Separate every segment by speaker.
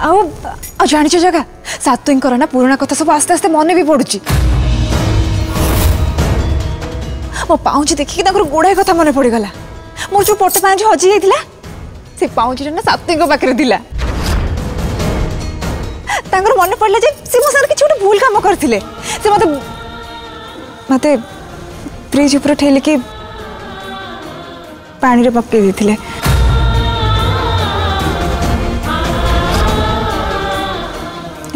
Speaker 1: जान जगह सातुई को ना पुराणा कथ सब आस्ते आस्ते मन भी पड़ी मो पाउची देखिक गुड़ाए कथ मन पड़गला मोर जो पट पाँच हजि जाइला से पाउची ना सातुई पाखे दिला मन पड़ा जी मो सारे गोटे भूल कम करते मत मत फ्रिज उपर ठेल की पाने पकई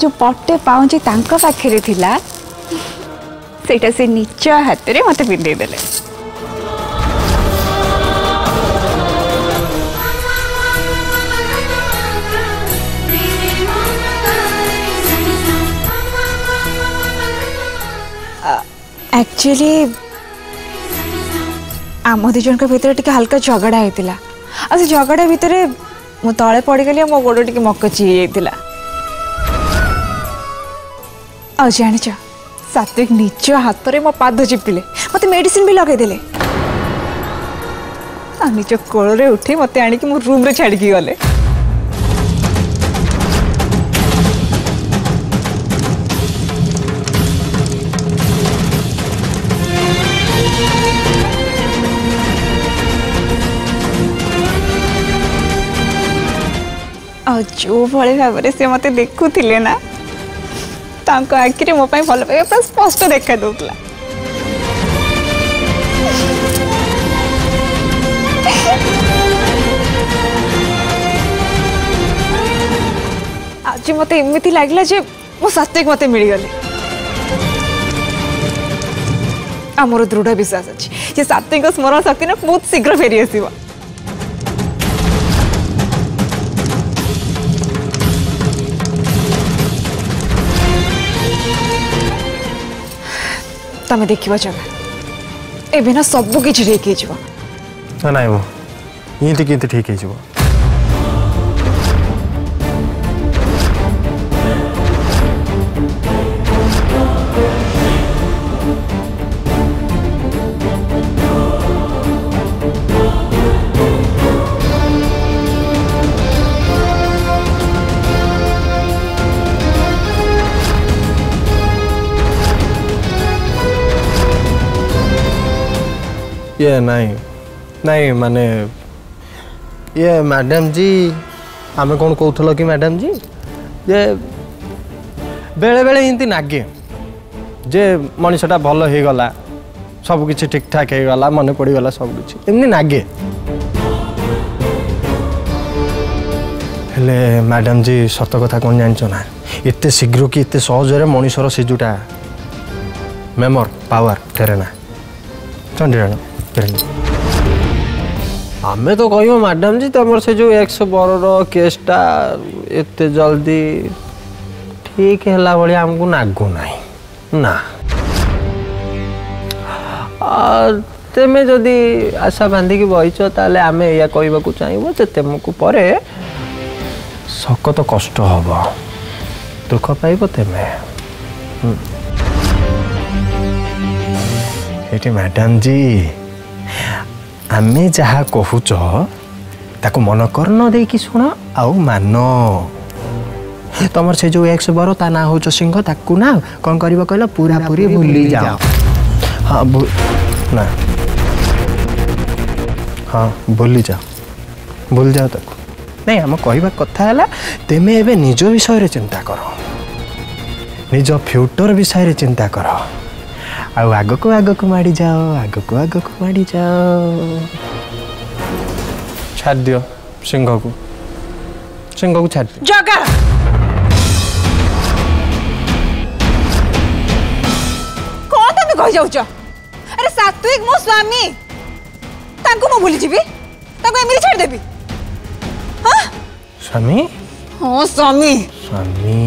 Speaker 1: जो पटे पाऊँची पाखे से नीच हाथ में मत पिंधे एक्चुअली आम दिजन हल्का झगड़ा होता है झगड़ा भितर मु तले पड़गली मो गोड़े मकची जाइला जान सात्विक निज हाथ में मो पद चिपिले मत मेड भी लगेदे निज कोल उठे मत आूम छाड़ी गले जो भाव से मत देखुले ना ତାଙ୍କ ଆଖିରେ ମୋ ପାଇଁ ଭଲ ପାଇବା ପୁରା ସ୍ପଷ୍ଟ ଦେଖାଦେଉଥିଲା ଆଜି ମୋତେ ଏମିତି ଲାଗିଲା ଯେ ମୋ ସାତ୍ୱିକ ମୋତେ ମିଳିଗଲେ ଆମର ଦୃଢ଼ ବିଶ୍ୱାସ ଅଛି ଯେ ସାତ୍ୱିକ ସ୍ମରଣ ଶକ୍ତି ନା ବହୁତ ଶୀଘ୍ର ଫେରି ଆସିବ तमे देखिव जमे एबिना सबकि
Speaker 2: ठीक हो ठीक है ये नहीं नहीं माने ये मैडम जी आम कौन कहल कि मैडम जी ये बेले बेले एमती नागे যে মনিষটা ভাল হয়ে গলা সবকিছু ঠিকঠাক হয়ে গলা মনে পড়িগলা সবকিছু এমনি নাগে ହେଲେ ମ୍ୟାଡ଼ାମ୍ ଜି ସତ କଥା କ'ଣ ଜାଣିଛ ନା ଏତେ ଶୀଘ୍ର କି ଏତେ ସହଜରେ ମଣିଷର ସେ ଯେଉଁଟା ମେମୋର ପାୱାର ଫେରେନା ଚଣ୍ଡିରାଣ ପାରିନି ଆମେ ତ କହିବ ମ୍ୟାଡ଼ାମ୍ ଯେ ତମର ସେ ଯେଉଁ ଏକ୍ସ ବରର କେସ୍ଟା ଏତେ ଜଲ୍ଦି ଠିକ୍ ହେଲା ଭଳିଆ ଆମକୁ ନାଗୁନାହିଁ ନା ତୁମେ ଯଦି ଆଶା ବାନ୍ଧିକି ବହିଛ ତାହେଲେ ଆମେ ଏଇଆ କହିବାକୁ ଚାହିଁବୁ ଯେ ତୁମକୁ ପରେ ସକତ କଷ୍ଟ ହେବ ଦୁଃଖ ପାଇବ ତୁମେ ଏଠି ମ୍ୟାଡ଼ାମ୍ ଜୀ ଆମେ ଯାହା କହୁଛ ତାକୁ ମନକର୍ଣ୍ଣ ଦେଇକି ଶୁଣ ଆଉ ମାନ ତମର ସେ ଯେଉଁ ଏକ୍ସ ବର ତା ନାଁ ହେଉଛ ସିଂହ ତାକୁ ନା କ'ଣ କରିବ କହିଲ ପୁରାପୁରି ଭୁଲି ଯାଅ ହଁ ନା ହଁ ଭୁଲି ଯାଅ ଭୁଲି ଯାଅ ତାକୁ ନାଇଁ ଆମ କହିବା କଥା ହେଲା ତୁମେ ଏବେ ନିଜ ବିଷୟରେ ଚିନ୍ତା କର ନିଜ ଫ୍ୟୁଚର ବିଷୟରେ ଚିନ୍ତା କର ଆଉ ଆଗକୁ ଆଗକୁ ମାଡ଼ି ଯାଅ ଆଗକୁ ଆଗକୁ ମାଡ଼ି ଯାଅ ଛାଡ଼ି ଦିଅ ସିଂହକୁ ସିଂହକୁ ଛାଡ଼ି ଦିଅ
Speaker 1: ଜଗା କ'ଣ ତମେ କହିଯାଉଛ ଆରେ ସାତ୍ୱିକ ମୋ ସ୍ୱାମୀ ତାଙ୍କୁ ମୁଁ ଭୁଲିଯିବି ତାଙ୍କୁ ଏମିତି ଛାଡ଼ିଦେବି
Speaker 2: ସ୍ୱାମୀ
Speaker 1: ହଁ ସ୍ୱାମୀ
Speaker 2: ସ୍ୱାମୀ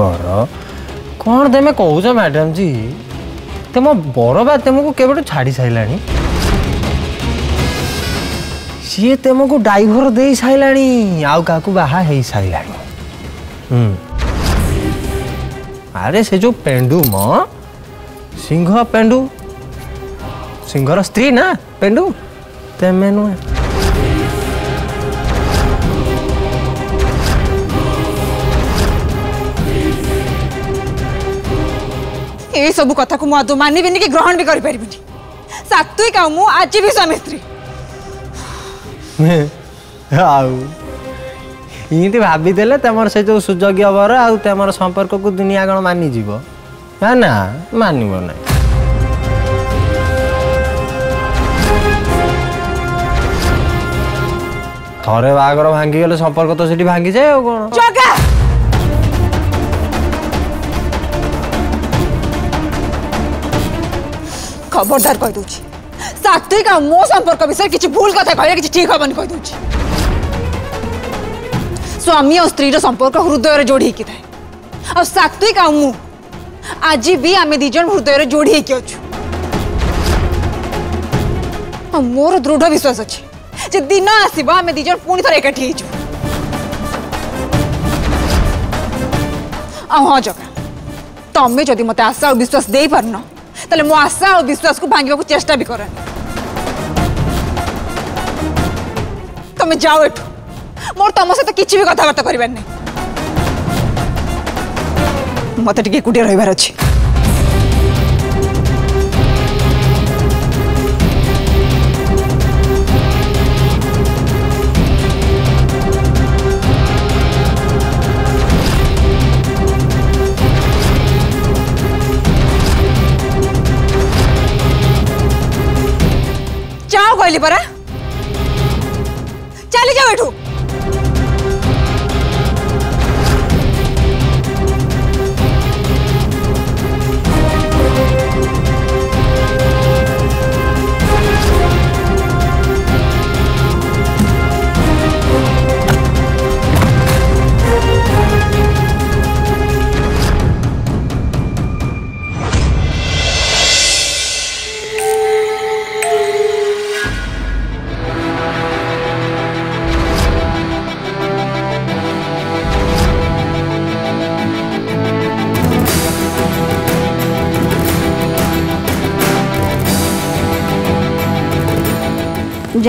Speaker 2: ବର କ'ଣ ତମେ କହୁଛ ମ୍ୟାଡ଼ାମ୍ ଜୀ ତୁମ ବର ବା ତୁମକୁ କେବେଠୁ ଛାଡ଼ି ସାରିଲାଣି ସିଏ ତୁମକୁ ଡ୍ରାଇଭର ଦେଇ ସାରିଲାଣି ଆଉ କାହାକୁ ବାହା ହେଇ ସାରିଲାଣି ଆରେ ସେ ଯେଉଁ ପେଣ୍ଡୁ ମ ସିଂହ ପେଣ୍ଡୁ ସିଂହର ସ୍ତ୍ରୀ ନା ପେଣ୍ଡୁ ତେମେ ନୁହେଁ
Speaker 1: ଏସବୁ କଥାକୁ ମୁଁ ଆଦୌ ମାନିବିନି କି ଗ୍ରହଣ ବି କରିପାରିବିନି ସାତ୍ୱିକ ଆଉ ମୁଁ ଆଜି ବି ସ୍ୱାମୀ ସ୍ତ୍ରୀ
Speaker 2: ଆଉ ଏମିତି ଭାବିଦେଲେ ତମର ସେ ଯେଉଁ ସୁଯୋଗ୍ୟ ବର ଆଉ ତମର ସମ୍ପର୍କକୁ ଦୁନିଆ କ'ଣ ମାନିଯିବ ନା ନା ମାନିବ ନାହିଁ ଥରେ ବାହାଘର ଭାଙ୍ଗିଗଲେ ସମ୍ପର୍କ ତ ସେଠି ଭାଙ୍ଗିଯାଏ ଆଉ କ'ଣ
Speaker 1: खबरदार कह दूँ सात्विक मो संपर्क विषय किसी भूल कथा कह कि ठीक हमें कह स्वामी और स्त्री संपर्क हृदय जोड़ी थाए सात्विक आज भी आम दिज हृदय जोड़ी अच्छा मोर दृढ़ विश्वास अच्छे जे दिन आसब आम दिज पुणी थे एकाठी हो हाँ जगह तुम्हें तो जदि मत आशा और विश्वास दे पार तले मो आशा और विश्वास को भांगे चेष्टा भी कर तुम जाओ एठ मोर तुम सहित कि भी कथबार्ता कर मत कूटे रही कहली पर चली जाओ बैठू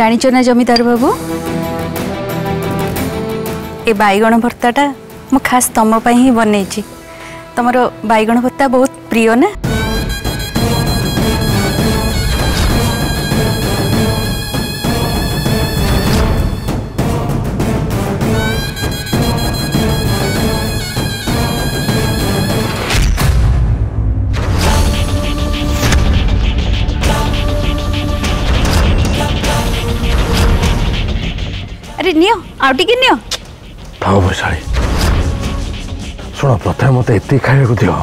Speaker 3: জানিছ না জমিদার বাবু এ বাইগণ ভর্তাটা ମୁଁ ଖାସ୍ ତମ ପାଇଁ ହିଁ ବନେଇଛି ତମର ବାଇଗଣ ଭର୍ତ୍ତା ବହୁତ ପ୍ରିୟ ନା ଆଉ ଟିକେ ନିଅ
Speaker 4: ଥାଉ ବୈଶାଳୀ ଶୁଣ ପ୍ରଥମେ ମୋତେ ଏତିକି ଖାଇବାକୁ ଦିଅ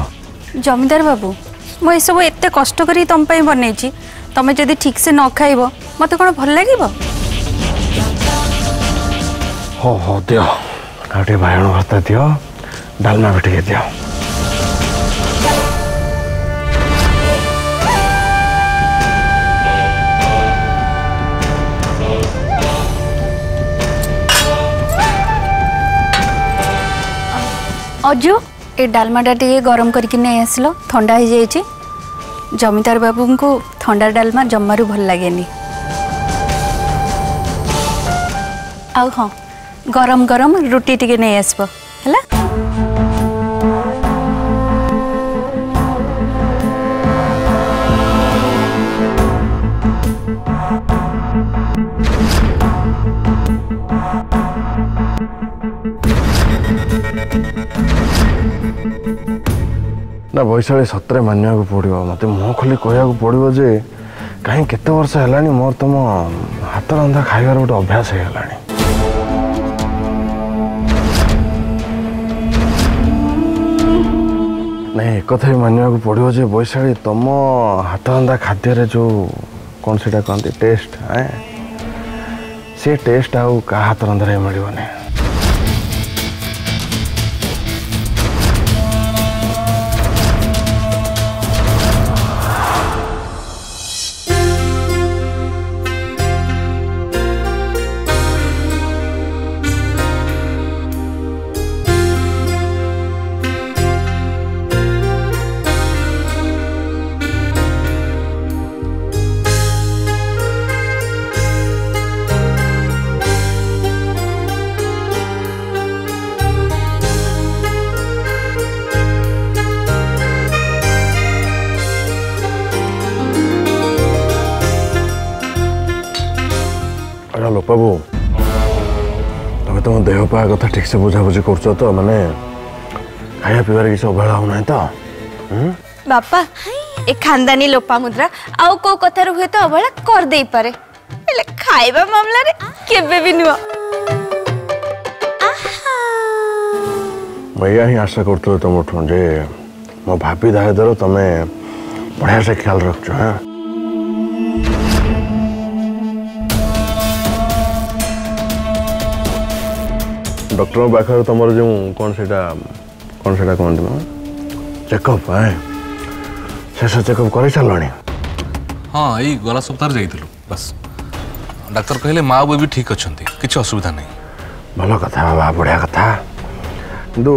Speaker 3: ଜମିଦାର ବାବୁ ମୁଁ ଏସବୁ ଏତେ କଷ୍ଟ କରି ତମ ପାଇଁ ବନେଇଛି ତମେ ଯଦି ଠିକ୍ସେ ନ ଖାଇବ ମୋତେ କ'ଣ ଭଲ ଲାଗିବ
Speaker 4: ହଉ ହଉ ଦିଅ ଆଉ ଟିକେ ବାଇଗଣ ଭର୍ତ୍ତା ଦିଅ ଡାଲମା ବି ଟିକେ ଦିଅ
Speaker 3: अजू ये डालमाटा टे गरम कर था हो जमीदार बाबू को थंडा डालमा जमार भल लगे आ हाँ, गरम गरम रुटी टिके नहीं आसब
Speaker 4: ନା ବୈଶାଳୀ ସତରେ ମାନିବାକୁ ପଡ଼ିବ ମୋତେ ମୁହଁ ଖୋଲି କହିବାକୁ ପଡ଼ିବ ଯେ କାହିଁ କେତେ ବର୍ଷ ହେଲାଣି ମୋର ତୁମ ହାତ ରନ୍ଧା ଖାଇବାର ଗୋଟେ ଅଭ୍ୟାସ ହେଇଗଲାଣି ନାଇଁ ଏକଥା ବି ମାନିବାକୁ ପଡ଼ିବ ଯେ ବୈଶାଳୀ ତୁମ ହାତ ରନ୍ଧା ଖାଦ୍ୟରେ ଯେଉଁ କ'ଣ ସେଇଟା କହନ୍ତି ଟେଷ୍ଟ ସେ ଟେଷ୍ଟ ଆଉ କାହା ହାତ ରନ୍ଧାରେ ମିଳିବନି ଠିକ୍ସେ ବୁଝାବୁଝି କରୁଛ ତ ମାନେ ଖାଇବା ପିଇବାରେ କିଛି ଅବହେଳା ହଉନାହିଁ ତ
Speaker 5: ବାପା ଏ ଖାନଦାନୀ ଲୋପା ମୁଦ୍ରା ଆଉ କୋଉ କଥାରୁ ହୁଏତ ଅବହେଳା କରିଦେଇପାରେ ହେଲେ ଖାଇବା ମାମଲାରେ କେବେ ବି ନୁହଁ
Speaker 4: ମୁଁ ଏଇଆ ହିଁ ଆଶା କରୁଥିଲି ତମଠୁ ଯେ ମୋ ଭାବି ଦାୟ ତମେ ବଢ଼ିଆ ସେ ଖ୍ୟାଲ ରଖୁଛ ହଁ डॉक्टर पाखर तुम जो कौन से कौन से कहते हैं चेकअप शेष चेकअप कर सारे
Speaker 6: हाँ ये गला सप्ताह जाइलु बस डाक्तर कहले माँ बो भी ठीक अच्छा किसी असुविधा
Speaker 4: नहीं भल कथा बा बढ़िया कथा दो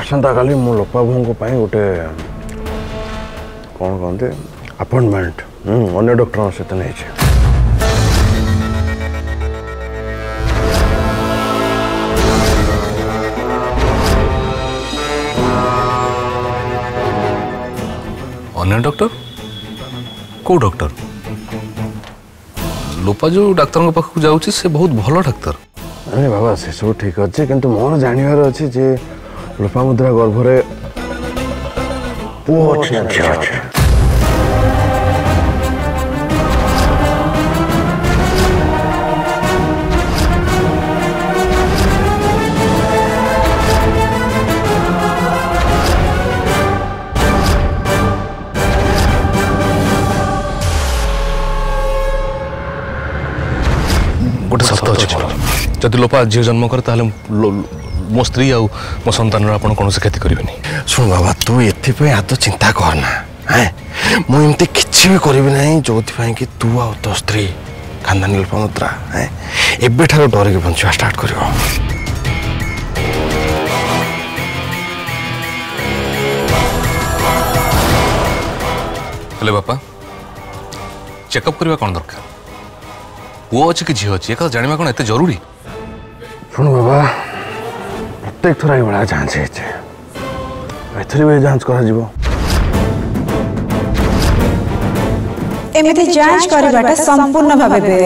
Speaker 4: आसंता का मो लोपाबू गोटे कौन कहते अपमेंट अन्य डक्टर सहित
Speaker 6: नहीं ନା ଡକ୍ଟର କେଉଁ ଡକ୍ଟର ଲୋପା ଯେଉଁ ଡାକ୍ତରଙ୍କ ପାଖକୁ ଯାଉଛି ସେ ବହୁତ ଭଲ ଡାକ୍ତର
Speaker 4: ଆରେ ବାବା ସେସବୁ ଠିକ୍ ଅଛି କିନ୍ତୁ ମୋର ଜାଣିବାର ଅଛି ଯେ ଲୋପାମୁଦ୍ରା ଗର୍ଭରେ ପୁଅ ଅଛି
Speaker 6: কত সপ্তাহ চলো যদি লো পা জীও জন্ম কৰা তাহলে মোstri আৰু ম সন্তান আপোন কোন সে খতি কৰিব নি
Speaker 4: শুনবা বা তুই এতি পই আতো চিন্তা কৰ না মই ইনতে কিচ্ছুই কৰিব নি জ্যোতিফাই কি তু আউ তোstri খানদানৰ পৰা এবে ঠাৰ ডৰি পঞ্জা ষ্টার্ট কৰিব লাগে
Speaker 6: বাপা চেক আপ কৰিব কোন দরকার ପୁଅ ଅଛି କି ଝିଅ ଅଛି ଏ କଥା ଜାଣିବା କ'ଣ ଏତେ ଜରୁରୀ
Speaker 4: ଶୁଣୁ ବାବା ପ୍ରତ୍ୟେକ ଥର ଏଇଭଳିଆ ଯାଞ୍ଚ ହେଇଛି ଏଥିରେ ବି ଯାଞ୍ଚ କରାଯିବ
Speaker 1: ଏମିତି ଯାଞ୍ଚ କରିବାଟା ସମ୍ପୂର୍ଣ୍ଣ ଭାବେ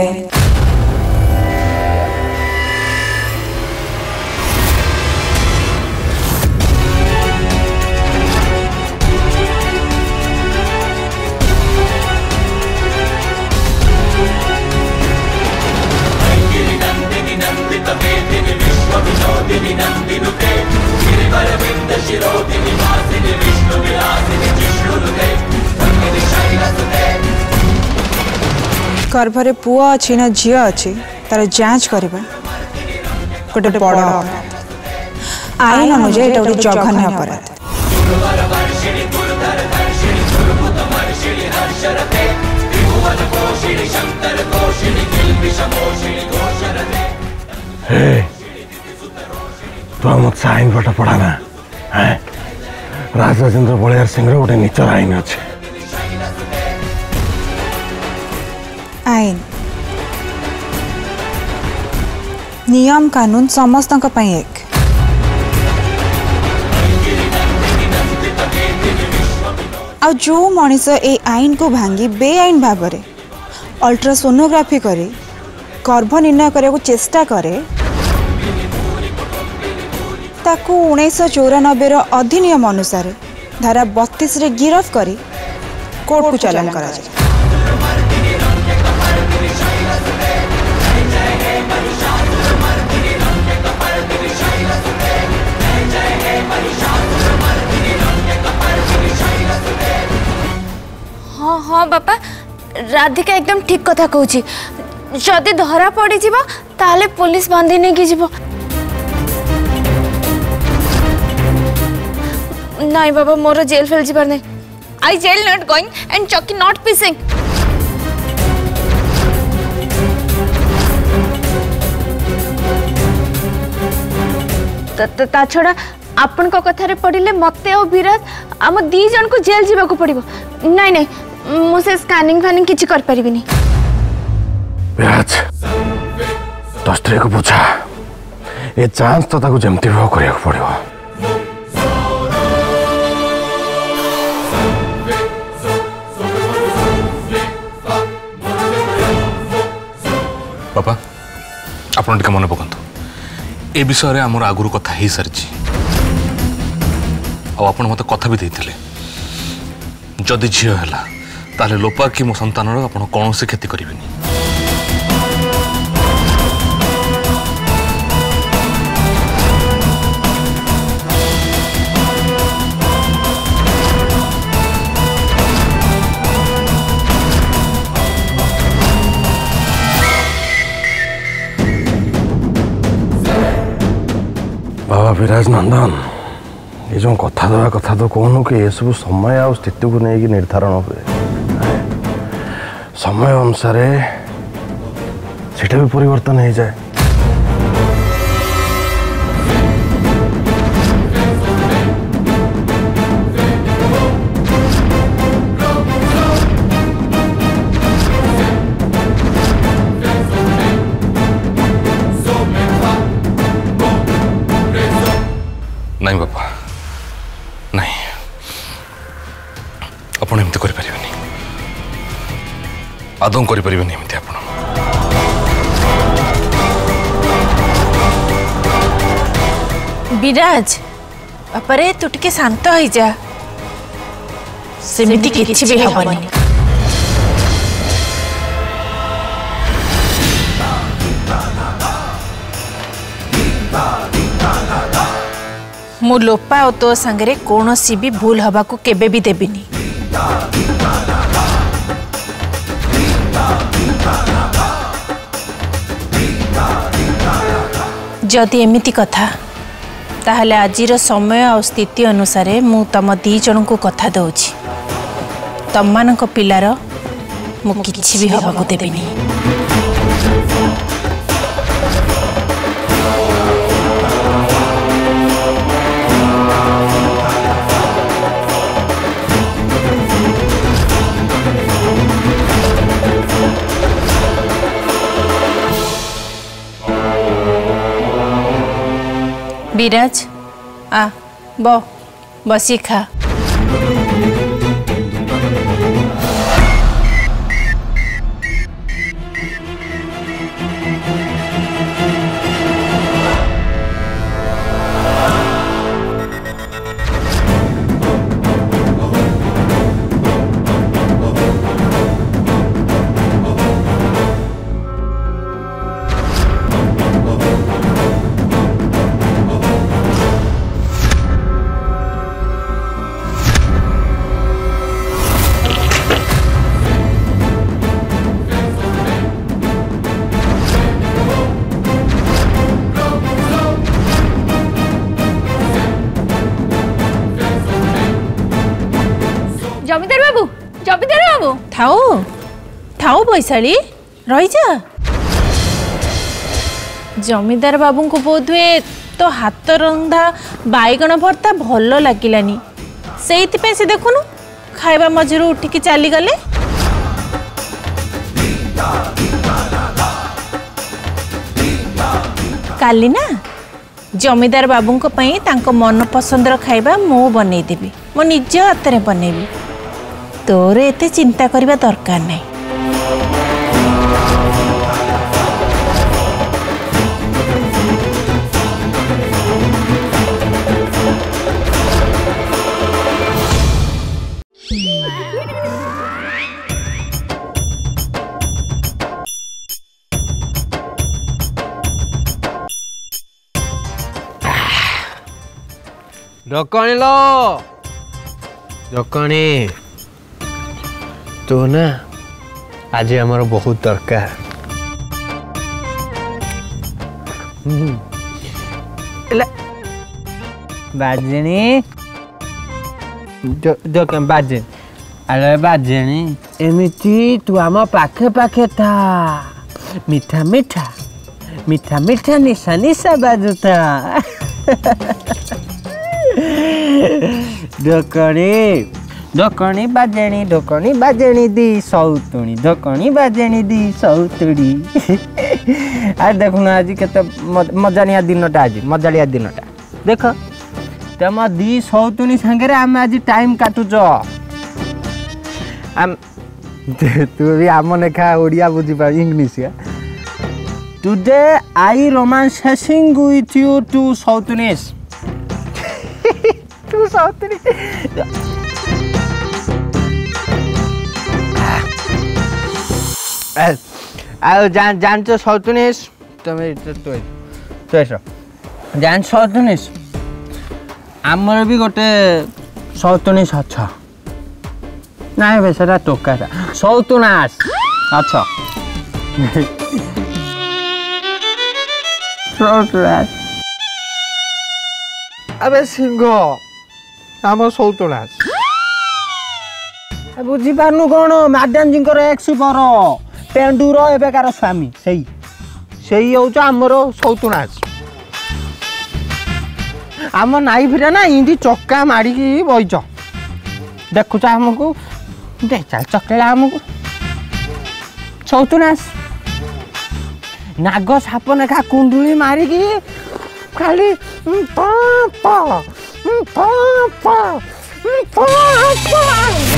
Speaker 1: ଗର୍ଭରେ ପୁଅ ଅଛି ନା ଝିଅ ଅଛି ତାର ଯାଞ୍ଚ କରିବା ଗୋଟେ ବଡ଼ ଅପରାଧ ଆଇନ ଅନୁଯାୟୀ ଏଇଟା ଗୋଟେ ଜଘନ୍ୟ ଅପରାଧ
Speaker 4: ତୁ ଆମ ଆଇନ ପାଠ ପଢ଼ା ନା ରାଜ ରାଜେନ୍ଦ୍ର ବଳିଆର ସିଂହର ଗୋଟେ ନିଚର ଆଇନ ଅଛି
Speaker 1: आइन नियम कानुन समस्तै एक आउ जो मनिस ए आइन को आइनको भाँगि बेआइन भावर अल्ट्रासोनोग्राफी कि गर्भनिर्णय गरेको चेष्टा करे ताकु 1994 रो अधिनियम अनुसार धारा गिरफ
Speaker 5: करे बत्तिस गिरफेट हाँ बापा राधिका एकदम ठीक कथा कह जदि धरा पड़ ताले पुलिस बांधी नहीं जीव नहीं बाबा मोर जेल फेल जी नहीं आई जेल नॉट गोइंग एंड चकी नॉट पीसिंग छड़ा आपण कथार पड़े मत विराट आम दीज को जेल जी पड़ो नाई नाई ମୁଁ ସେ ସ୍କାନିଂ ଫାନିଂ କିଛି କରିପାରିବିନି
Speaker 4: ବିରାଜ ତୋ ସ୍ତ୍ରୀକୁ ବୁଝା ଏ ଚାନ୍ସ ତ ତାକୁ ଯେମିତି ବି କରିବାକୁ ପଡ଼ିବ ବାପା
Speaker 6: ଆପଣ ଟିକେ ମନେ ପକାନ୍ତୁ ଏ ବିଷୟରେ ଆମର ଆଗରୁ କଥା ହେଇସାରିଛି ଆଉ ଆପଣ ମୋତେ କଥା ବି ଦେଇଥିଲେ ଯଦି ଝିଅ ହେଲା ତାହେଲେ ଲୋପା କି ମୋ ସନ୍ତାନର ଆପଣ କୌଣସି କ୍ଷତି କରିବେନି
Speaker 4: বাবা বিরাজ নন্দন ଏ ଯେଉଁ କଥା ଦେବା କଥା ତ କହୁନୁ କି ଏସବୁ ସମୟ ଆଉ ସ୍ଥିତିକୁ ନେଇକି ନିର୍ଦ୍ଧାରଣ ହୁଏ समय
Speaker 6: अनुसार सेटा भी परिवर्तन हो जाए ଆଦୌ କରିପାରିବେନି ଏମିତି ଆପଣ
Speaker 7: ବିରାଜ ବାପାରେ ତୁ ଟିକେ ଶାନ୍ତ ହେଇଯା ସେମିତି କିଛି ବି ହବନି ମୁଁ ଲୋପା ଓ ତୋ ସାଙ୍ଗରେ କୌଣସି ବି ଭୁଲ ହେବାକୁ କେବେ ବି ଦେବିନି ଯଦି ଏମିତି କଥା ତାହେଲେ ଆଜିର ସମୟ ଆଉ ସ୍ଥିତି ଅନୁସାରେ ମୁଁ ତମ ଦୁଇ ଜଣଙ୍କୁ କଥା ଦେଉଛି ତମମାନଙ୍କ ପିଲାର ମୁଁ କିଛି ବି ହେବାକୁ ଦେବିନି विराज आ बो बसी खा
Speaker 5: জমিদার বাবু জমিদার বাবু
Speaker 7: থাও থাও বৈশালী রই যা জমিদার বাবুঙ্কু বোধহুয়ে তো হাত রন্ধা বাইগণ ভর্তা ভাল লাগিলানি সেইপাই সে দেখুন খাইবা মঝিরু উঠিকি চালিগলে কালি না জমিদার বাবুঙ্ তাঙ্ক মন পছন্দর খাইবা মু বনাইদেবি মো নিজ হাতরে বনাইবি ତୋର ଏତେ ଚିନ୍ତା କରିବା ଦରକାର ନାହିଁ
Speaker 2: डकणी लो डकणी ତୁ ନା ଆଜି ଆମର ବହୁତ ଦରକାର ବାଜେଣୀ ବାଜେ ଆରେ ବାଜେଣୀ ଏମିତି ତୁ ଆମ ପାଖେ ପାଖେ ଥା ମିଠା ମିଠା ମିଠା ମିଠା ନିଶା ନିଶା ବାଜୁଥା ଡକରେ ઢોકણી બાજણી ઢોકણી બાજણી દી સૌતુણી ઢોકણી બાજણી દી સૌતુણી આ દેખુન આજ કેતે મજાણિયા દિનટા આજ મજાળિયા દિનટા દેખ તેમ દી સૌતુણી સાંગરે આમે આજ ટાઈમ કાટુચ આમ તું બી આમ લેખા ઓડિયા બુଝିପାରୁ ଇଂଲିଶ ટુડે આઈ રોમાન્સ હેસિંગ વિથ યુ ટુ સૌતુનીશ ટુ સૌતુની ଆଉ ଜାଣିଛ ସତୁନିଶ ତମେ ଚଏସ ଜାଣିଛ ସତୁନିଶ ଆମର ବି ଗୋଟେ ସତୁନିଶ ଅଛ ନାଇଁ ଭାଇ ସେଟା ଟୋକାଟା ସତୁନାଶ ଅଛ সৌতরাজ আবে সিংহ ଆମ ସୌତରାଜ ବୁଝିପାରୁନୁ କ'ଣ ମ୍ୟାଡ଼ାମ୍ ଜୀଙ୍କର ଏକ୍ସ ପର ପେଣ୍ଡୁର ଏବେକାର ସ୍ୱାମୀ ସେଇ ସେଇ ହେଉଛି ଆମର ସୌତୁଣାଜ ଆମ ନାଇଫରେ ନା ଏମିତି ଚକା ମାଡ଼ିକି ବଇଛ ଦେଖୁଛ ଆମକୁ ଦେ ଚାଲ ଚକେଇଲା ଆମକୁ ସୌତୁଣାସ ନାଗ ସାପ ନେଖା କୁଣ୍ଡୁଳି ମାରିକି ଖାଲି ପ ପ ପ ପ ପ